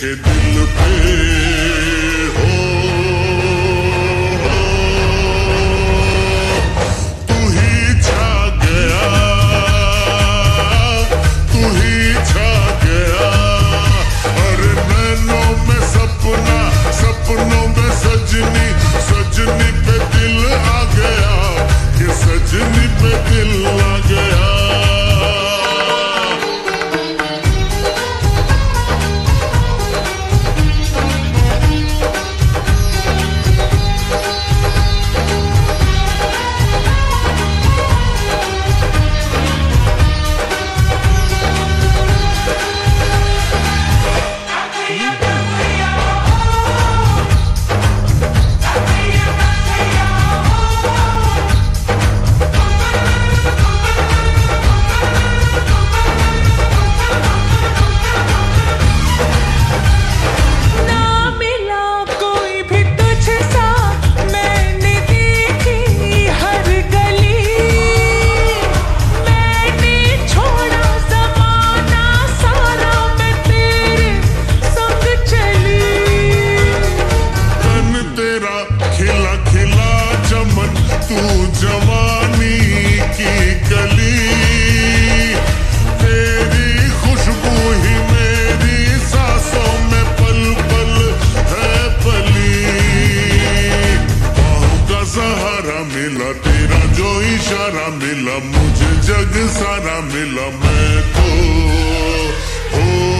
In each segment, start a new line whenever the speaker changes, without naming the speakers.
के दिल पे हो। खिला खिला चमन, तू जवानी की कली। तेरी खुशबू ही मेरी सांसों में पल पल है पली। का सहारा मिला, तेरा जो इशारा मिला, मुझे जग सारा मिला, मैं तो हो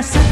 I see.